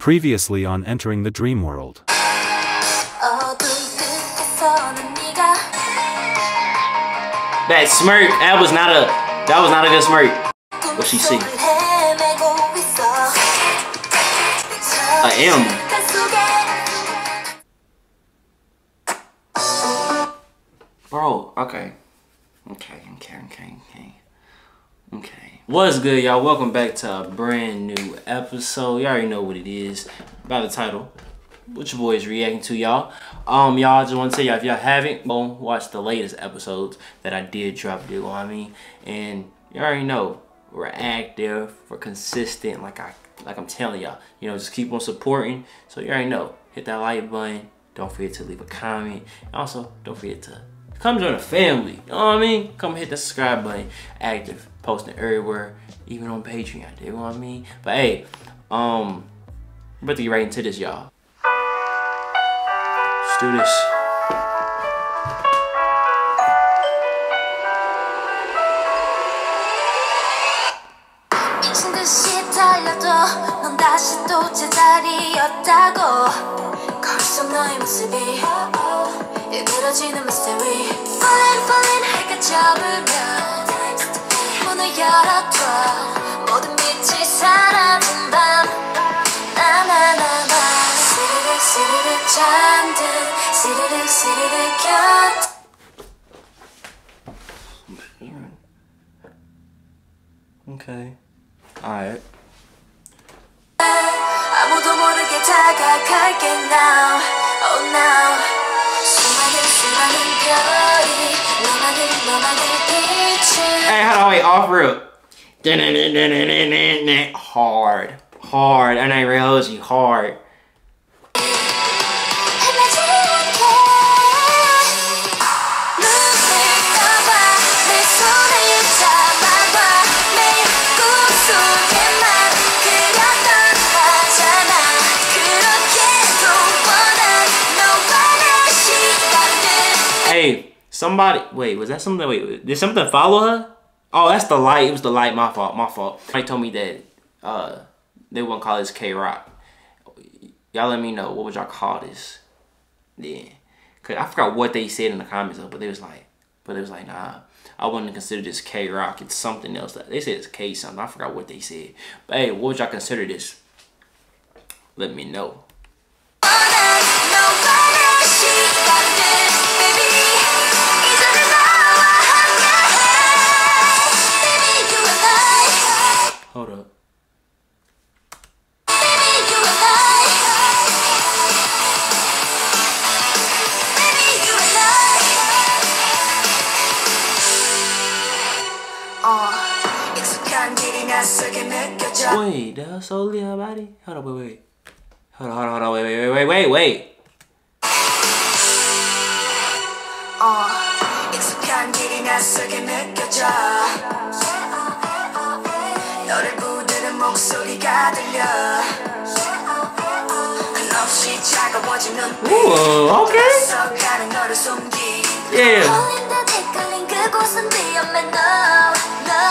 Previously on Entering the Dream World. That smirk, that was not a that was not a good smirk. What she see? A M. Bro, okay. Okay, okay, okay, okay. Okay. What's good, y'all? Welcome back to a brand new episode. Y'all already know what it is by the title. What your boy is reacting to, y'all. Um, y'all, just want to tell y'all, if y'all haven't, go watch the latest episodes that I did drop, what I mean? And you all already know, we're active, we're consistent, like, I, like I'm telling y'all. You know, just keep on supporting. So y'all already know, hit that like button. Don't forget to leave a comment. Also, don't forget to come join the family. You know what I mean? Come hit the subscribe button. Active, posting everywhere, even on Patreon. You know what I mean? But hey, um, we're about to get right into this, y'all. Let's do this. 미친 듯이 달려도 넌 다시 또 제자리였다고 거울 속 너의 모습이 일그러지는 mystery. Falling falling 해가 저물면 문을 열어둬. 모든 빛이 사라진 밤. 나나나나. 스르륵 스르륵 잠든 스르륵 스르륵 곁. Okay. Alright. 아무도 모르게 다가갈게 now Hey, how do I offer up? Hard. Hard. And I realize you hard. Somebody. Wait, was that something? Wait, did something follow her? Oh, that's the light. It was the light. My fault. My fault. Somebody told me that uh they wouldn't call this K Rock. Y'all let me know what would y'all call this? Yeah, cause I forgot what they said in the comments though, but they was like, but it was like, nah, I wouldn't consider this K Rock. It's something else. They said it's K something. I forgot what they said. But hey, what would y'all consider this? Let me know. 느껴져 Wait, that's only her body? Hold on, wait, wait. Hold on, hold on, hold on, wait, wait, wait, wait, wait. 어 익숙한 길이 낯설게 느껴져 너를 부르는 목소리가 들려 한없이 차가워진 눈빛 Ooh, okay. 써가는 너를 숨기 Yeah. 홀린 듯 헷갈린 그곳은 위험해 no no no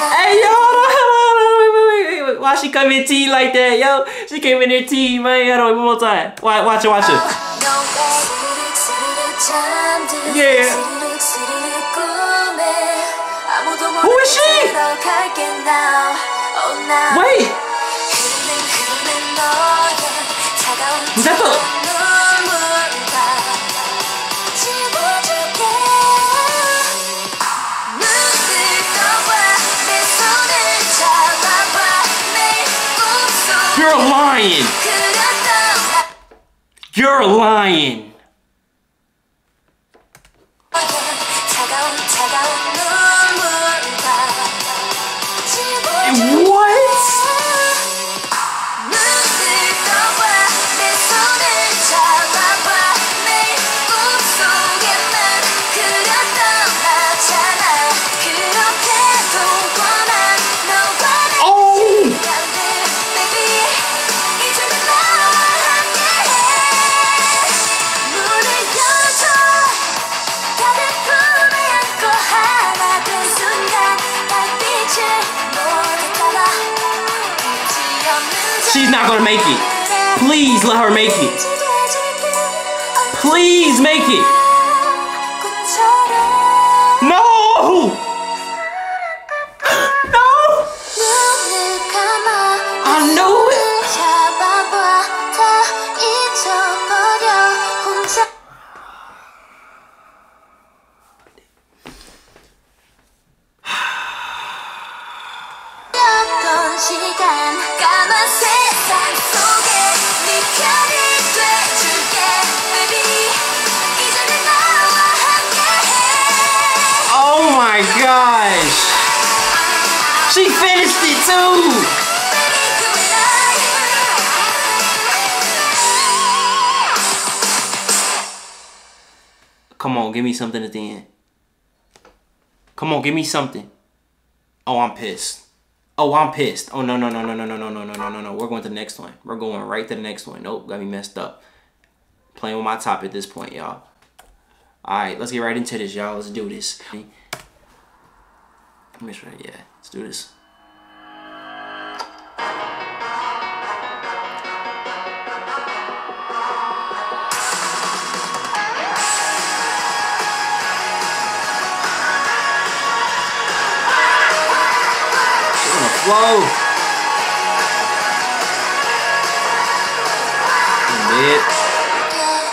Hey, yo, wait, wait, wait, wait, wait. Why she come in tea like that, yo? She came in here tea, man. Hold on, one more time. Watch, watch it, watch it. Yeah. Who is she? Wait. Is that the... You're lying. You're lying. She's not gonna make it. Please let her make it. Please make it. She finished it too. Come on, give me something at the end. Come on, give me something. Oh, I'm pissed. Oh, I'm pissed. Oh no no no no no no no no no no no no. We're going to the next one. We're going right to the next one. Nope, got me messed up. Playing with my top at this point, y'all. Alright, let's get right into this, y'all. Let's do this commissioner, yeah. Let's do this. flow. Commit. Yeah,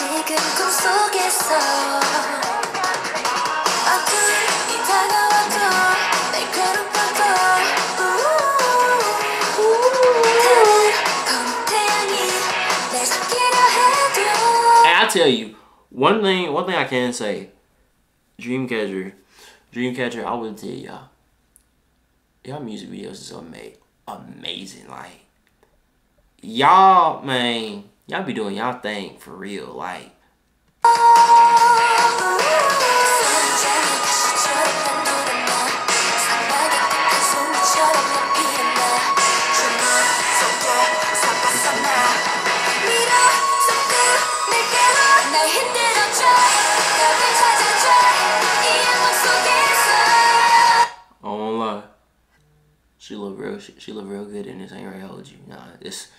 지금 꿈속에서 어둠이 다가와도 날 괴롭혀도 다른 태양이 날 삼키려 해도 And I tell you, one thing, one thing I can say, Dreamcatcher, Dreamcatcher, I would tell y'all, y'all music videos is ama- amazing. Like, y'all, man, Y'all be doing y'all thing for real, like. She look real. She, she look real good in this. I ain't gonna hold you. Nah, this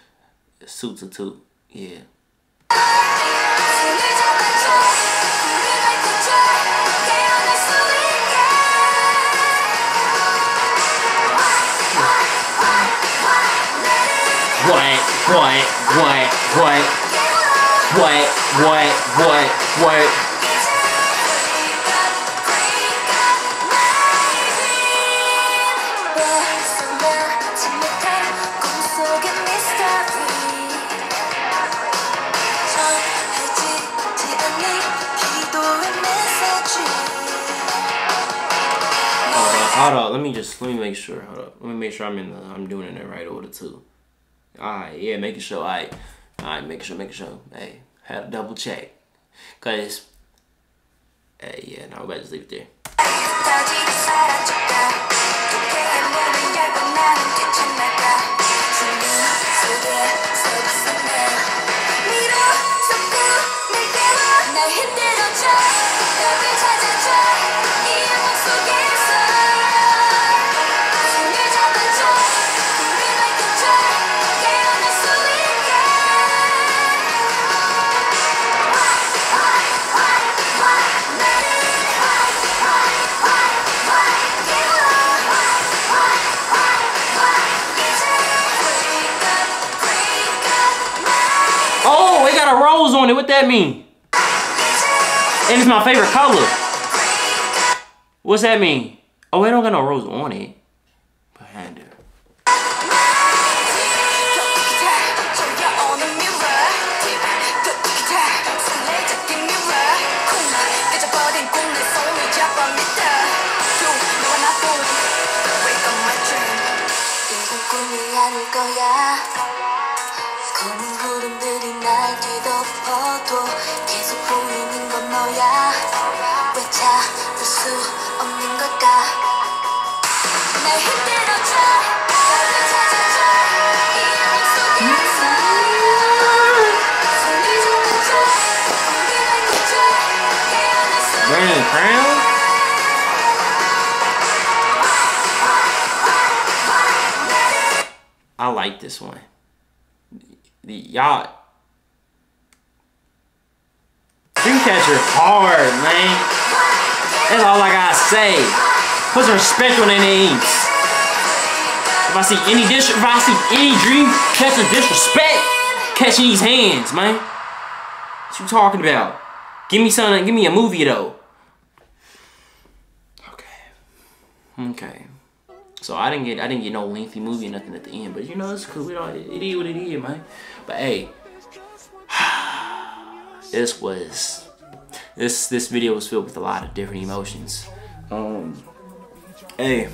suits suit too. Yeah. What, what, what, what, what, what, what, what, what. Hold up. Let me just let me make sure. Hold up. Let me make sure I'm in the I'm doing it in the right order too. Alright, yeah, making sure. Alright. Alright, making sure, making sure. Hey, had to double check. Cause Hey, yeah, no, we better just leave it there. What that mean? And it's my favorite color. What's that mean? Oh, it don't got no rose on it. Behind her. 날 뒤덮어도 계속 보이는 건 너야 왜 찾을 수 없는 걸까 날 흔들어줘 날 찾아줘 이 영혼 속에 손을 좀 꽂아 공기를 꽂아 태어날 수 없는 I like this one. Y'all y'all hard, man. That's all I gotta say. Put some respect on their names. If I see any dis if I see any Dreamcatcher disrespect, catching these hands, man. What you talking about? Give me something, give me a movie though. Okay. Okay. So I didn't get I didn't get no lengthy movie or nothing at the end, but you know it's cool. It, it is what it is, man. But hey, this was this this video was filled with a lot of different emotions. Um, hey,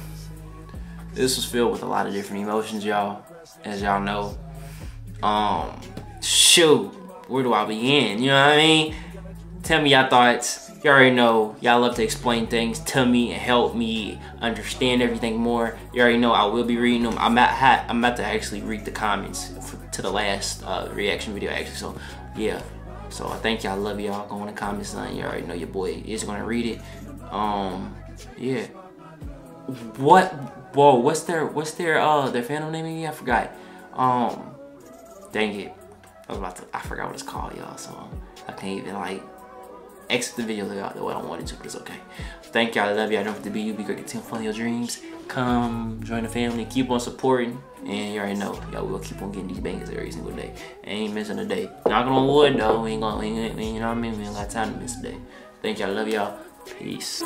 this was filled with a lot of different emotions, y'all. As y'all know, um, shoot, where do I begin? You know what I mean? Tell me your thoughts. You already know y'all love to explain things to me and help me understand everything more. You already know I will be reading them. I'm at I'm about to actually read the comments to the last uh, reaction video actually. So yeah. So I thank y'all. Love y'all. Go in the comments. Line. You already know your boy is gonna read it. Um yeah. What? Whoa. What's their What's their uh their fandom name again? I forgot. Um. Dang it. I was about to. I forgot what it's called, y'all. So I can't even like exit the video the way I wanted to, but it's okay. Thank y'all. I love y'all. Don't forget to be you. Be great. Continue follow your dreams. Come join the family. Keep on supporting. And you already know, y'all will keep on getting these bangers every single day. Ain't missing a day. Knocking on wood though. We ain't gonna, we ain't, we you know what I mean? We ain't got time to miss a day. Thank y'all. Love y'all. Peace.